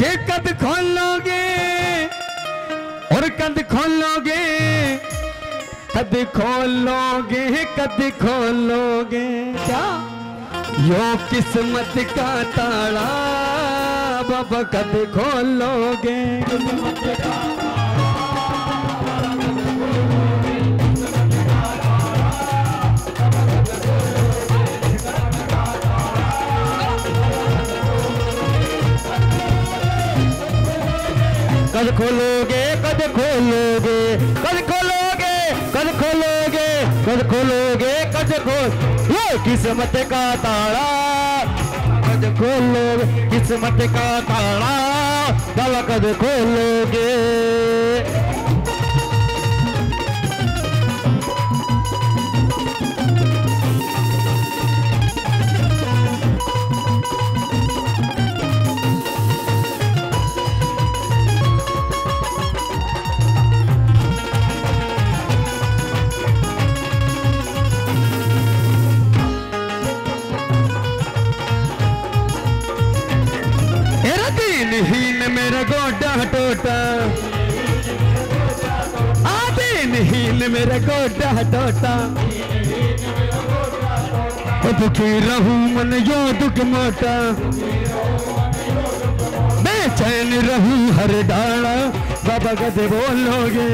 के कद खोलोगे और कद खोलोगे कद खोलोगे कद खोलोगे क्या? यो किस्मत का ताला बाबा कद खोलोगे कद खोलोगे कद खोलोगे कद खोलोगे कद खोलोगे कद खोलोगे, कद खोल ये, किस्मत का ताड़ा कद खोलोगे, किस्मत का ताड़ा कद खोलोगे। मेरा गोटा टोटा दुखी रहू मन यो दुख मोटा बेचैन रहू हर डाला। बाबा कदे बोलोगे।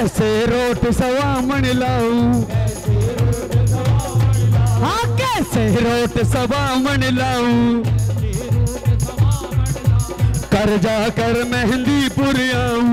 कैसे रोट सवा मण लाऊ। हाँ कैसे रोट सवा मण लाऊ। कर जा कर मेहंदीपुर आऊँ।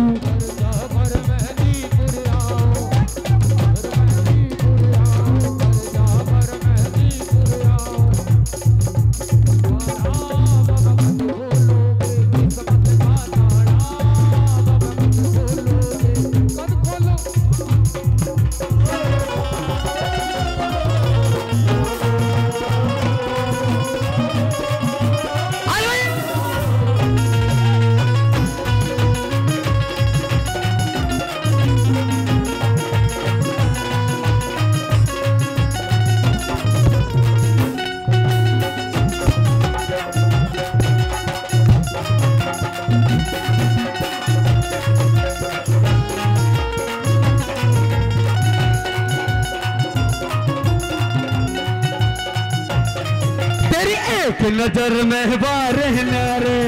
नज़र में बार नारे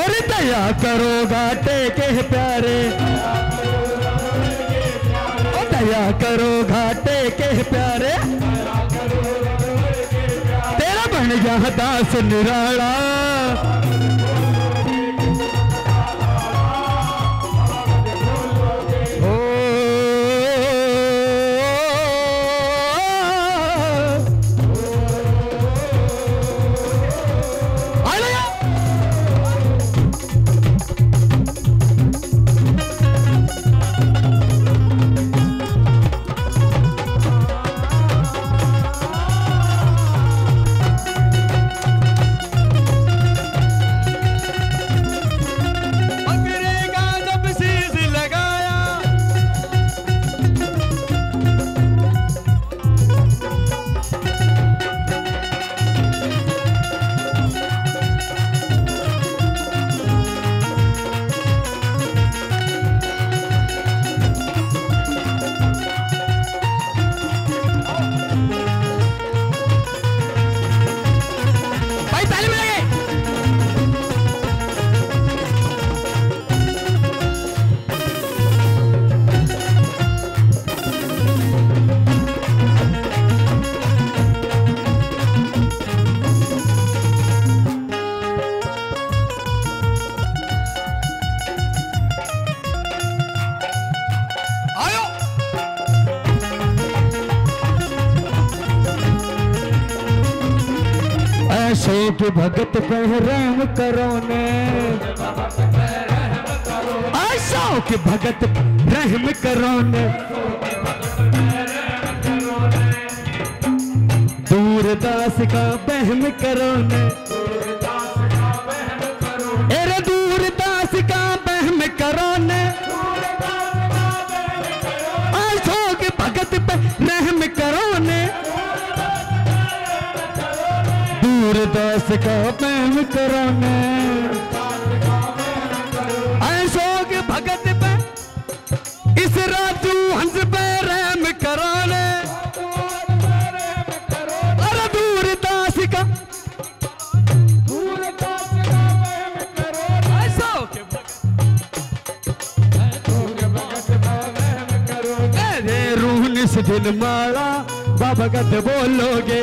और दया करो घाटे के प्यारे। ओ दया करो घाटे के प्यारे। तेरा बन गया दास निराला। ऐसो के भगत पर रहम करो ने। आशाओं के भगत रहम करो ने। दूरदास का बहम करो ने। दूरदास दूरदास का बहम करो ने ऐसो भगत पे, इस राजू हंस पे रैम करो ने अरे दूरदास का। दिन मारा बाबा कद बोलोगे।